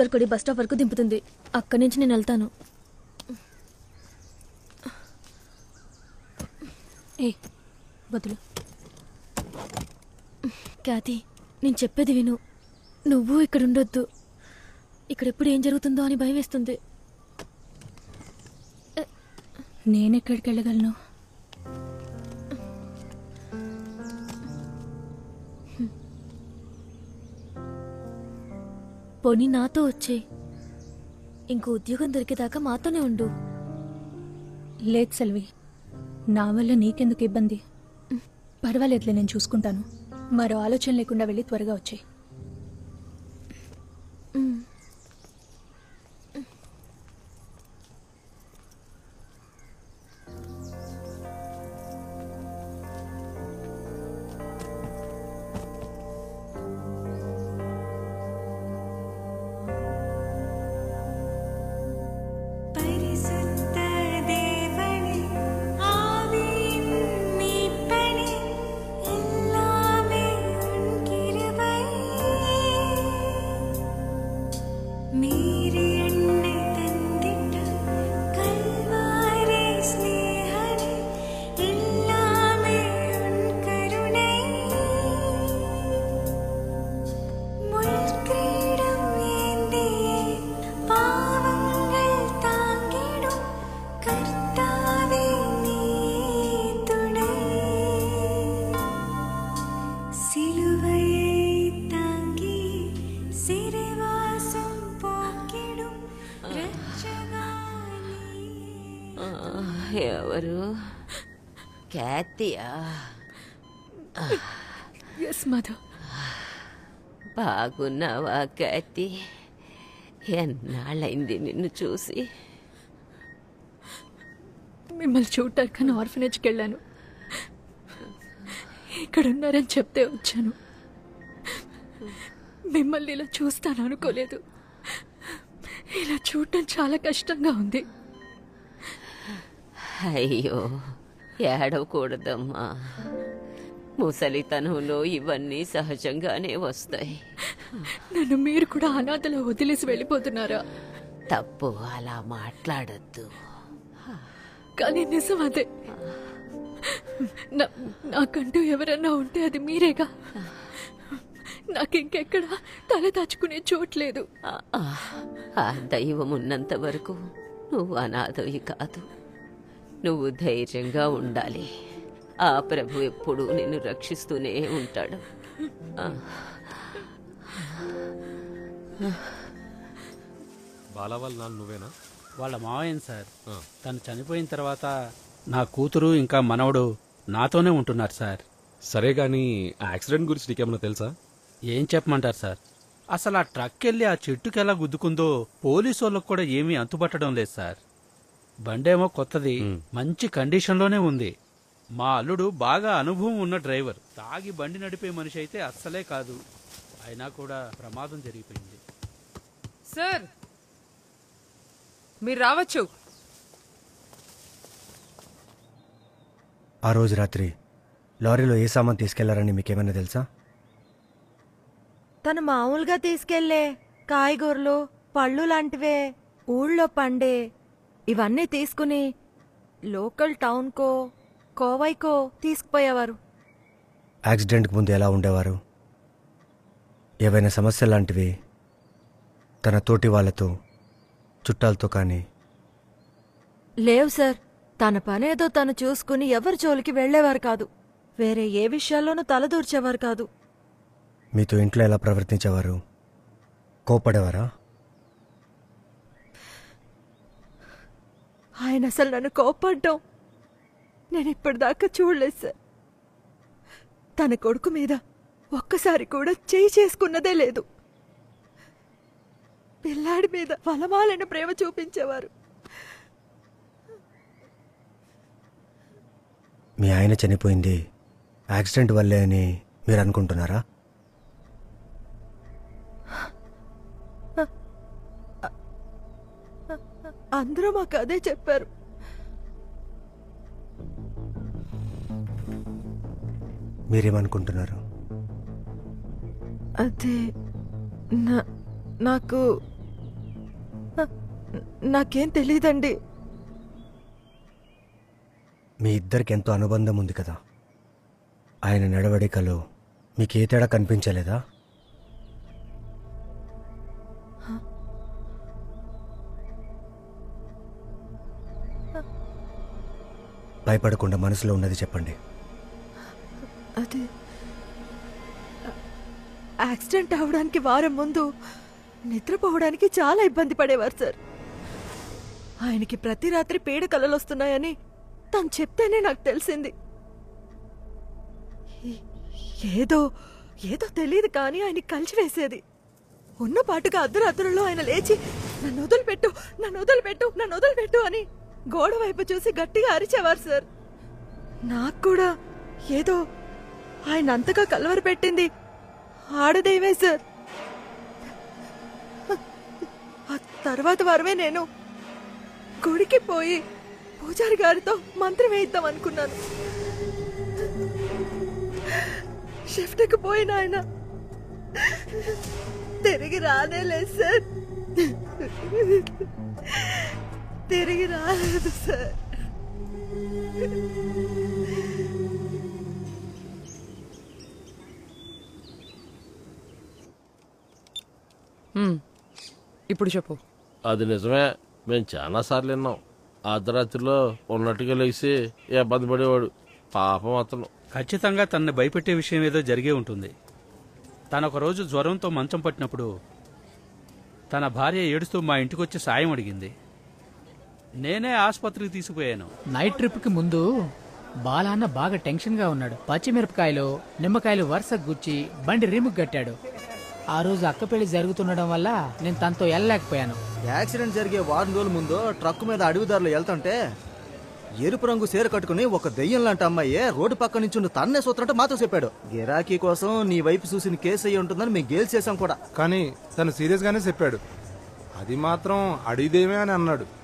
దొరకడి bus stop వరకు దింపుతుంది. అక్కడి నుంచి నేను వెళ్తాను. ఏ బదులు ఖ్యాతి నేను చెప్పేది విను. నువ్వు ఇక్కడ ఉండొద్దు. ఇక్కడ ఎప్పుడు ఏం జరుగుతుందో అని భయం వేస్తుంది. నేనెక్కడికి వెళ్ళగలను? పోనీ నాతో వచ్చే ఇంకో ఉద్యోగం దొరికేదాకా మాతోనే ఉండు. లేదు సెల్వి నా వల్ల నీకెందుకు ఇబ్బంది? పర్వాలేదులే నేను చూసుకుంటాను. మరో ఆలోచన లేకుండా వెళ్ళి త్వరగా వచ్చాయి. ఎవరు ఖ్యాతియా ఎస్ మధు బాగున్నావా ఖ్యాతి ఎన్నాళ్ళైంది నిన్ను చూసి మిమ్మల్ని చూడటానికి ఆర్ఫనేజ్కి వెళ్ళాను ఇక్కడ ఉన్నారని చెప్తే వచ్చాను మిమ్మల్ని ఇలా చూస్తాను అనుకోలేదు ఇలా చూడటం చాలా కష్టంగా ఉంది అయ్యో ఏడవకూడదమ్మా. ముసలితనంలో ఇవన్నీ సహజంగానే వస్తాయి. నన్ను మీరు కూడా అనాథలో వదిలేసి వెళ్ళిపోతున్నారా? తప్పు అలా మాట్లాడద్దు. కానీ నిజం అదే. నాకంటూ ఎవరన్నా ఉంటే అది మీరేగా? నాకు ఇంకెక్కడ తల దాచుకునే చోట్లేదు ఆ దైవం ఉన్నంత వరకు నువ్వు అనాథవి కాదు. నువ్వు ధైర్యంగా ఉండాలి. ఆ ప్రభు ఎప్పుడూ నిన్ను రక్షిస్తూనే ఉంటాడు. బాలా వాళ్ళ నాన్న నువ్వేనా? వాళ్ళ మావయ్యన్ సార్. తను చనిపోయిన తర్వాత నా కూతురు ఇంకా మనవడు నాతోనే ఉంటున్నారు సార్. సరే గాని ఆ యాక్సిడెంట్ గురించి నీకేమన్నా తెలుసా? ఏం చెప్పమంటారు సార్? అసలు ఆ ట్రక్ వెళ్ళి ఆ చెట్టుకి ఎలా గుద్దుకుందో పోలీసు వాళ్ళకు కూడా ఏమీ అంతుపట్టడం లేదు సార్. బండేమో కొత్తది మంచి కండిషన్లోనే ఉంది. మా అల్లుడు బాగా అనుభవం ఉన్న డ్రైవర్. తాగి బండి నడిపే మనిషి అయితే అస్సలే కాదు. అయినా కూడా ప్రమాదం జరిగిపోయింది. సార్ మీరు రావచ్చు. ఆ రోజు రాత్రి లారీలో ఏ సామాన్ తీసుకెళ్ళారని మీకేమైనా తెలుసా? తను మామూలుగా తీసుకెళ్ళే కాయగూరలు పళ్ళు లాంటివే ఊళ్ళో పండే ఇవన్నీ తీసుకుని లోకల్ టౌన్కో కోవైకో తీసుకుపోయేవారు. యాక్సిడెంట్కి ముందు ఎలా ఉండేవారు? ఏవైనా సమస్య లాంటివి? తన తోటి వాళ్ళతో చుట్టాలతో కానీ? లేవు సార్. తన పనేదో తను చూసుకుని ఎవరి జోలికి వెళ్ళేవారు కాదు. వేరే ఏ విషయాల్లోనూ తలదూర్చేవారు కాదు. మీతో ఇంట్లో ఎలా ప్రవర్తించేవారు? కోపడేవారా ఆయన అసలు నన్ను కోప్పడ్డం. నేను ఇప్పటిదాకా చూడలేదు సార్. తన కొడుకు మీద ఒక్కసారి కూడా చేయి చేసుకున్నదే లేదు. పిల్లాడి మీద ఫలమాలైన ప్రేమ చూపించేవారు. మీ ఆయన చనిపోయింది యాక్సిడెంట్ వల్లే అని మీరు అనుకుంటున్నారా? అందరూ మాకు అదే చెప్పారు. మీరేమనుకుంటున్నారు? అదే నాకు నాకేం తెలియదండి మీ ఇద్దరికి ఎంతో అనుబంధం ఉంది కదా. ఆయన నడవడికలో మీకు ఏ తేడా కనిపించలేదా? భయపడకుండా మనసులో ఉన్నది చెప్పండి. అది యాక్సిడెంట్ అవడానికి వారం ముందు నిద్రపోవడానికి చాలా ఇబ్బంది పడేవారు సార్. ఆయనకి ప్రతి రాత్రి పీడ కలలు వస్తున్నాయని తను చెప్తేనే నాకు తెలిసింది. ఏదో ఏదో తెలియదు కానీ ఆయన కలిసివేసేది ఉన్న పాటుగా అర్ధరాత్రుల్లో ఆయన లేచి నన్ను వదిలిపెట్టు నన్ను వదిలిపెట్టు నన్ను వదిలిపెట్టు అని గోడ వైపు చూసి గట్టిగా అరిచేవారు సార్. నాకు కూడా ఏదో ఆయన అంతగా కలవరు పెట్టింది. ఆడదేవే సార్. ఆ తర్వాత వారమే నేను గుడికి పోయి పూజారి గారితో మంత్రం వేయిద్దాం అనుకున్నాను. షిఫ్ట్కి పోయిన ఆయన తిరిగి రానేలేదు సార్. తిరిగి రాలేదు సార్. ఇప్పుడు చెప్పు. అది నిజమే. మేము చాలా సార్లు విన్నాం. అర్ధరాత్రిలో ఉన్నట్టుగా లేచి ఇబ్బంది పడేవాడు. పాపం అతను. ఖచ్చితంగా తనని భయపెట్టే విషయం ఏదో జరిగే ఉంటుంది. తను ఒక రోజు జ్వరంతో మంచం పట్టినప్పుడు తన భార్య ఏడుస్తూ మా ఇంటికొచ్చి సాయం అడిగింది. నేనే ఆసుపత్రికి తీసుకుపోయాను. నైట్ ట్రిప్కి ముందు బాలాన్న బాగా టెన్షన్గా ఉన్నాడు. పచ్చిమిరపకాయలు నిమ్మకాయలు వరుస గుచ్చి బండి రిముక్ కట్టాడు. ఆ రోజు అక్క పెళ్ళి జరుగుతుండడం వల్ల నేను తనతో వెళ్ళలేకపోయాను యాక్సిడెంట్ జరిగే వారం రోజుల ముందు ట్రక్ మీద అడవిదారులు వెళ్తుంటే ఎరుపు రంగు చీర కట్టుకుని ఒక దెయ్యం లాంటి అమ్మాయి రోడ్డు పక్క నుంచి తన్నే సూత్రంటే మాతో చెప్పాడు. గిరాకీ కోసం నీ వైపు చూసిన కేసు అయ్యి ఉంటుందని మేము గేల్ చేసాం కూడా. కానీ తను సీరియస్ గానే చెప్పాడు. అది మాత్రం అడిగిదేమే అని అన్నాడు.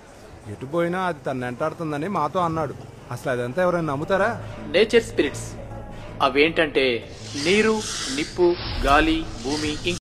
ఎటు పోయినా అది తను వెంటాడుతుందని మాతో అన్నాడు. అసలు అదంతా ఎవరైనా నమ్ముతారా? Nature spirits. అవేంటంటే నీరు నిప్పు గాలి భూమి